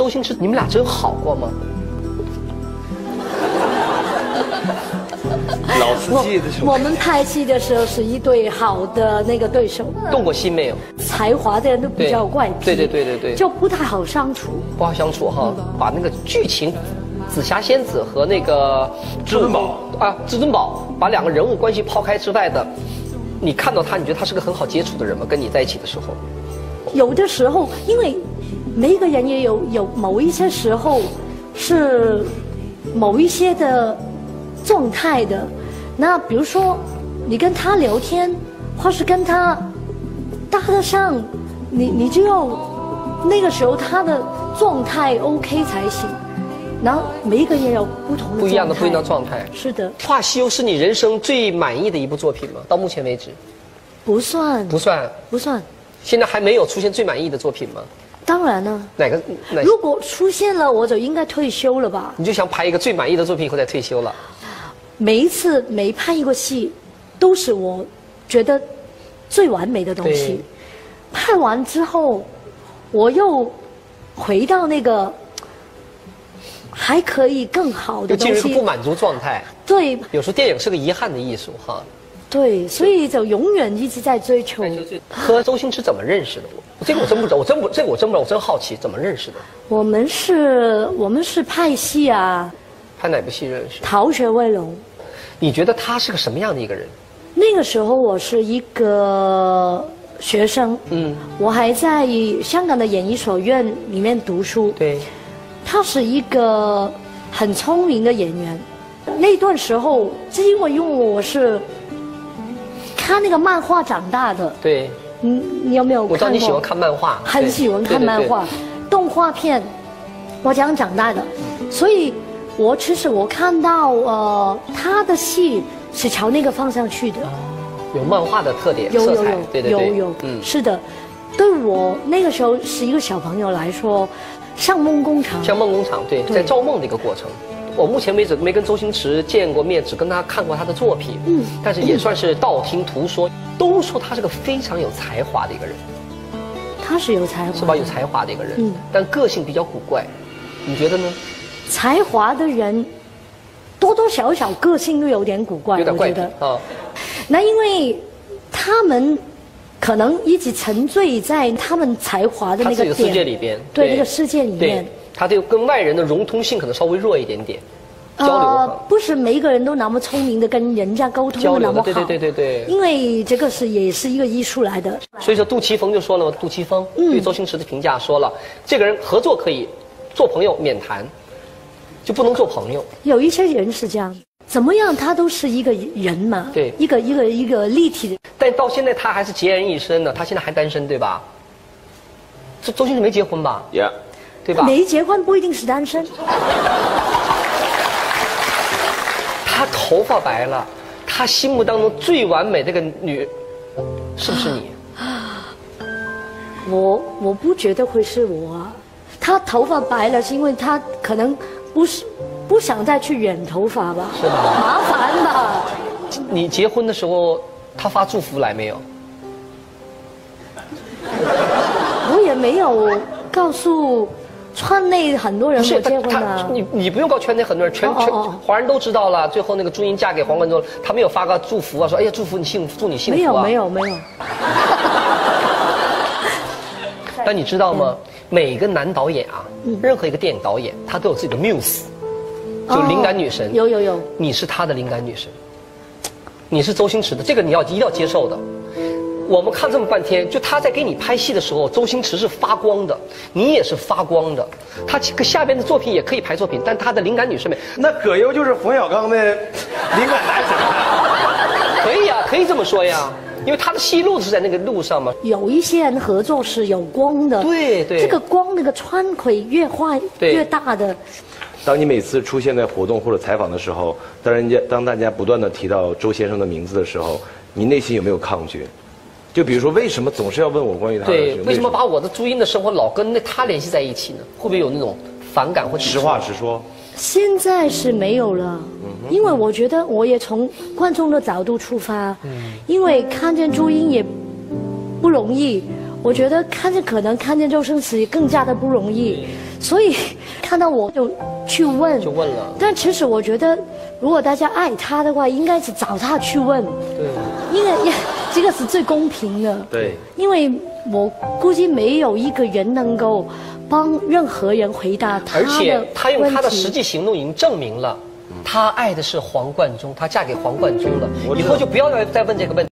周星驰，你们俩真好过吗？老司机的时候我们拍戏的时候是一对好的那个对手，动过心没有？才华的人都比较怪癖，对对对对对就不太好相处。不好相处哈，把那个剧情，紫霞仙子和那个至尊宝啊，至尊宝，把两个人物关系抛开之外的，你看到他，你觉得他是个很好接触的人吗？跟你在一起的时候，有的时候，因为每一个人也有有某一些时候是某一些的状态的。那比如说，你跟他聊天，或是跟他搭得上，你你就要那个时候他的状态 OK 才行。然后每一个人有不同的不一样的不一样的状态。是的，《画西游》是你人生最满意的一部作品吗？到目前为止不算不算，不算。现在还没有出现最满意的作品吗？当然呢，哪个？哪？如果出现了，我就应该退休了吧。你就想拍一个最满意的作品以后再退休了？每一次每拍一个戏，都是我觉得最完美的东西。拍完之后，我又回到那个还可以更好的东西。进入不满足状态。对有时候电影是个遗憾的艺术哈。对，所以就永远一直在追求。和周星驰怎么认识的？我这个我真不知道，我真不这个我真不知道，我真好奇怎么认识的？我们是，我们是拍戏啊，拍哪部戏认识？《逃学威龙》。你觉得他是个什么样的一个人？那个时候我是一个学生，嗯，我还在香港的演艺学院里面读书。对，他是一个很聪明的演员。那段时候，是因为因为我是看那个漫画长大的，对，你你有没有？我知道你喜欢看漫画，很喜欢看漫画，动画片，我这样长大的，所以我其实我看到呃他的戏是朝那个方向去的，有漫画的特点，有有有对对对，有有，嗯，是的，对我那个时候是一个小朋友来说，像梦工厂，像梦工厂，对，对。在造梦的一个过程。我目前为止没跟周星驰见过面，只跟他看过他的作品，嗯，但是也算是道听途说，都说他是个非常有才华的一个人，他是有才华，是吧？有才华的一个人，嗯但个性比较古怪，你觉得呢？才华的人，多多少少个性都有点古怪，有点怪癖我觉得。啊，那因为他们可能一直沉醉在他们才华的那个世界里边，对那个世界里面对。，他就跟外人的融通性可能稍微弱一点点，交流呃，不是每一个人都那么聪明的跟人家沟通交的那么好。流的对对对对对因为这个是也是一个艺术来的。所以说，杜琪峰就说了嘛，杜琪峰嗯对周星驰的评价说了，这个人合作可以，做朋友免谈，就不能做朋友。有一些人是这样，怎么样他都是一个人嘛，对一个一个一个立体的。但到现在他还是孑然一身呢，他现在还单身对吧？周周星驰没结婚吧？呀，对吧？没结婚不一定是单身，他头发白了，他心目当中最完美的一个女，是不是你？我我不觉得会是我啊。他头发白了是因为他可能不是不想再去染头发吧？是吧麻烦吧？你结婚的时候，他发祝福来没有？我也没有告诉川内很多人不是我结婚他啊。你你不用告圈内很多人，全全华人都知道了。最后那个朱茵嫁给黄贯中，他没有发个祝福啊，说哎呀祝福你幸福，祝你幸福啊。没有没。有没有，但你知道吗？嗯每个男导演啊，任何一个电影导演，他都有自己的 muse，就灵感女神。哦有有有，你是他的灵感女神，你是周星驰的，这个你要一定要接受的。我们看这么半天，就他在给你拍戏的时候，周星驰是发光的，你也是发光的。他这个下边的作品也可以拍作品，但他的灵感女神没那葛优就是冯小刚的灵感男神啊。可以啊、可以这么说呀，因为他的戏路是在那个路上嘛。有一些人合作是有光的，对对这个光那个穿可以越画越大的，当你每次出现在活动或者采访的时候，当人家当大家不断的提到周先生的名字的时候，你内心有没有抗拒？就比如说，为什么总是要问我关于他的事？，对为什么？把我的朱茵的生活老跟那他联系在一起呢？会不会有那种反感或者实话实说？现在是没有了，因为我觉得我也从观众的角度出发，因为看见朱茵也不容易，我觉得看见可能看见周星驰也更加的不容易，所以看到我就去问，就问了。但其实我觉得，如果大家爱他的话，应该是找他去问，对，因为这个是最公平的。对，因为我估计没有一个人能够帮任何人回答他而的且他用他的实际行动已经证明了，他爱的是黄贯中，他嫁给黄贯中了，以后就不要再再问这个问题。